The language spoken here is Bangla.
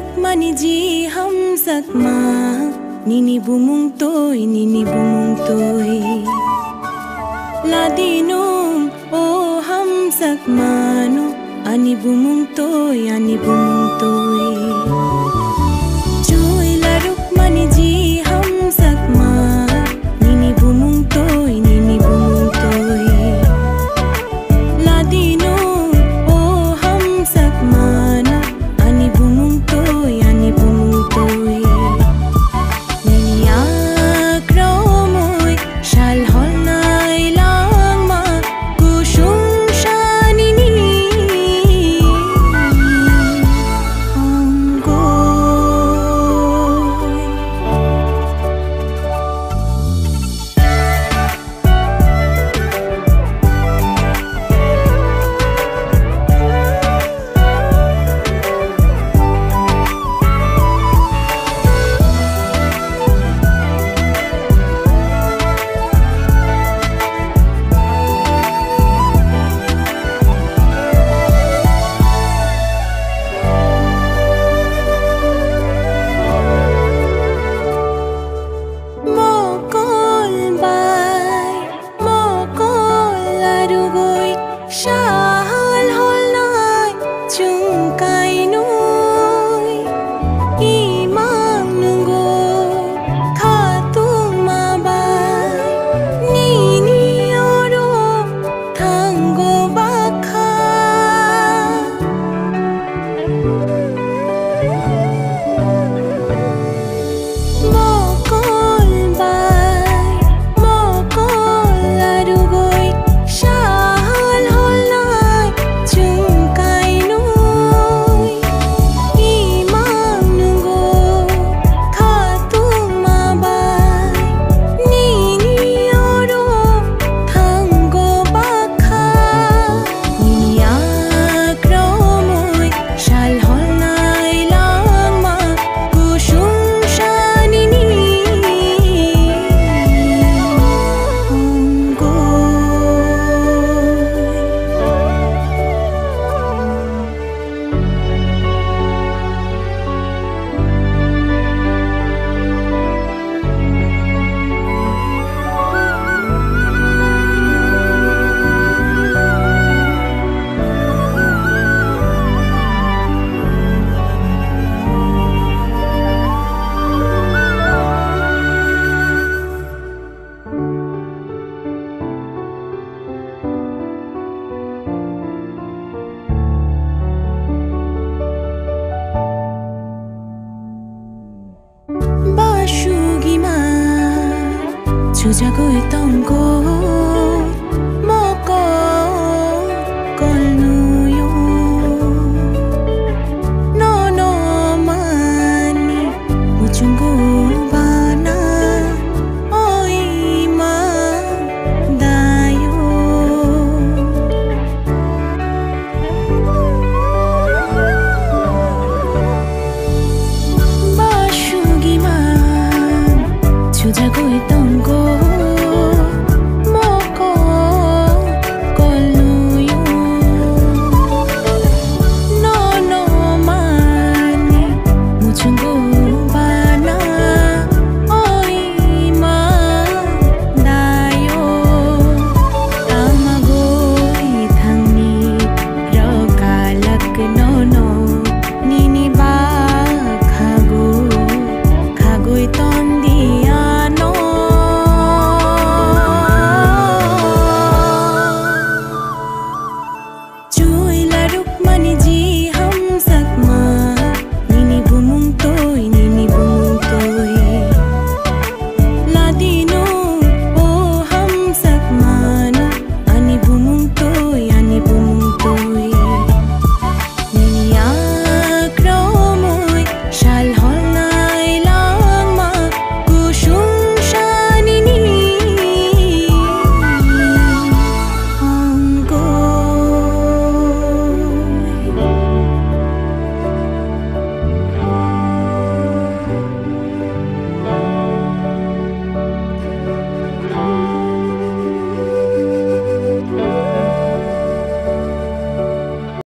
রুকমানি হম সকমা নিনি বুমুং তোই, নিনি বুমুং তোই। লাদিনু ও হম সকমানু আনি বুমুং তোই, আনি বুমুং তোই। জুইলা রুকমানি 就像故意当过